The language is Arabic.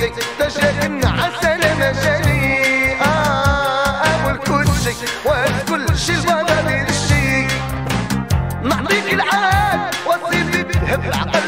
الكوسي تشاكن عسل مجاني. آه أبو الكوسي وكل شي البلد الشي نعطيك العاد وصيبي بهم العقل.